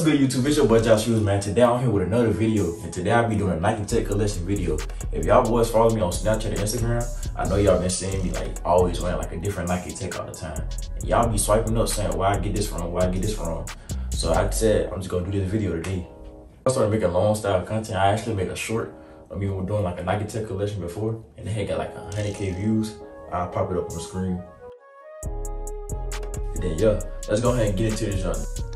What's good YouTube? It's your boy Josh Hughes, man. Today I'm here with another video, and today I'll be doing a Nike Tech collection video. If y'all boys follow me on Snapchat and Instagram, I know y'all been seeing me like always wearing like a different Nike Tech all the time. Y'all be swiping up saying where I get this from, where I get this from. So I said I'm just gonna do this video today. I started making long style content. I actually made a short. I mean, we're doing like a Nike Tech collection before, and it had got like 100k views. I'll pop it up on the screen. And then yeah, let's go ahead and get into this.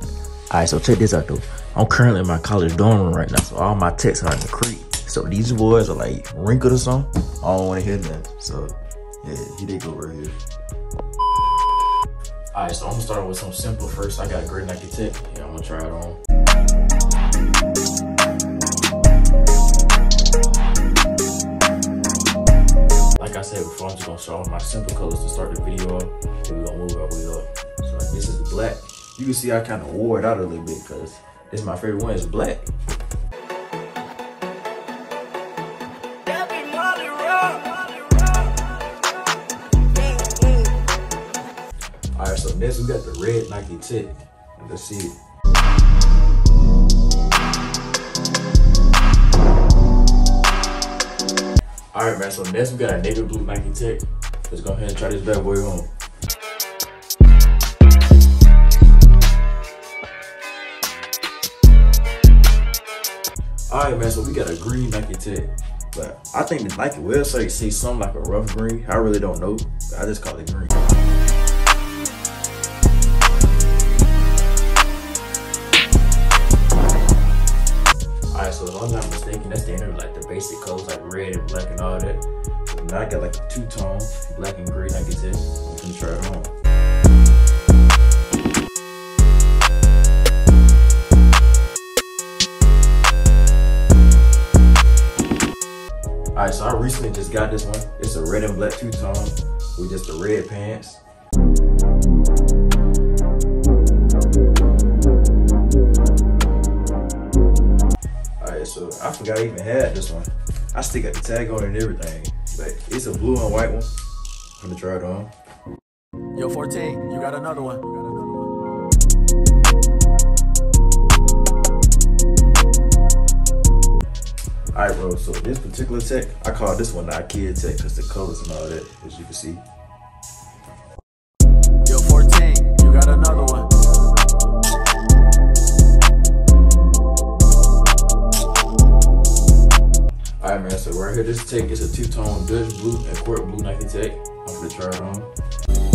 Y'all. Alright, so check this out though. I'm currently in my college dorm room right now, so all my texts are in the creek. So these boys are like wrinkled or something. I don't want to hear that. So yeah, he did go right here. Alright, so I'm gonna start with something simple first. I got a great Nike Tech. Yeah, I'm gonna try it on. Like I said before, I'm just gonna show off my simple colors to start the video off. Then we're gonna move our way up. So like this is the black you can see I kind of wore it out a little bit because is my favorite one. It's black. All right, so next we got the red Nike Tech. Let's see it. All right, man. So next we got a navy blue Nike Tech. Let's go ahead and try this bad boy on. Green Nike Tech. But I think the Nike website say something like a rough green. I really don't know. I just call it green. Alright, so as long as I'm mistaken, that's the end of like the basic colors like red and black and all that. Now I got like a two-tone, black and green Nike Tech. I'm gonna try it on. All right, so I recently just got this one. It's a red and black two-tone with just the red pants. All right, so I forgot I even had this one. I still got the tag on and everything, but it's a blue and white one. I'm gonna try it on. Yo, 14, you got another one. All right, bro, so this particular tech, I call this one the IKEA tech because the colors and all that, as you can see. Yo, 14, you got another one. All right, man, so right here, this tech is a two-tone Dutch blue and court blue Nike tech. I'm gonna try it on.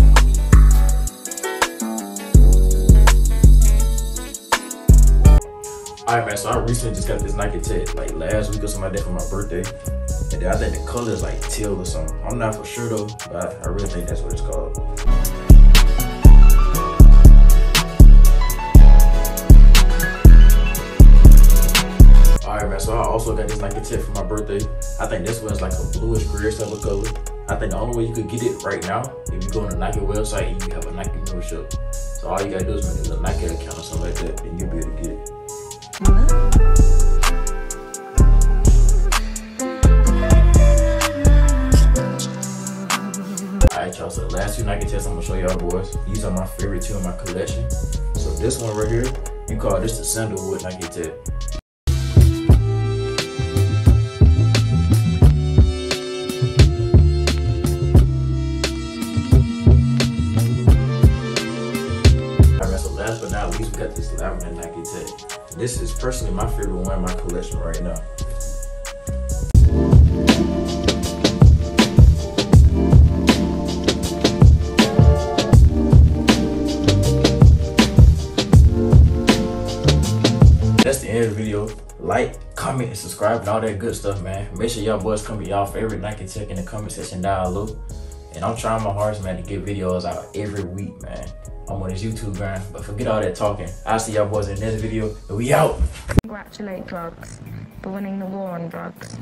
All right, man, so I recently just got this Nike tech, like last week or something like that for my birthday. And I think the color is like teal or something. I'm not for sure though, but I really think that's what it's called. Alright man, so I also got this Nike Tech for my birthday. I think this one's like a bluish gray type of color. I think the only way you could get it right now, if you go on the Nike website and you have a Nike membership. So all you gotta do is make a Nike account or something like that, and you'll be able Y'all, so the last two Nike Techs I'm gonna show y'all boys. These are my favorite two in my collection. So this one right here, you call this the Sandalwood Nike so last but not least, we got this Lavender Nike Tech. This is personally my favorite one in my collection right now. That's the end of the video. Like, comment, and subscribe, and all that good stuff, man. Make sure y'all boys comment y'all favorite Nike Tech in the comment section down below. And I'm trying my hardest, man, to get videos out every week, man. I'm on this YouTube grind. But forget all that talking. I'll see y'all boys in the next video. And we out. Congratulate drugs for winning the war on drugs.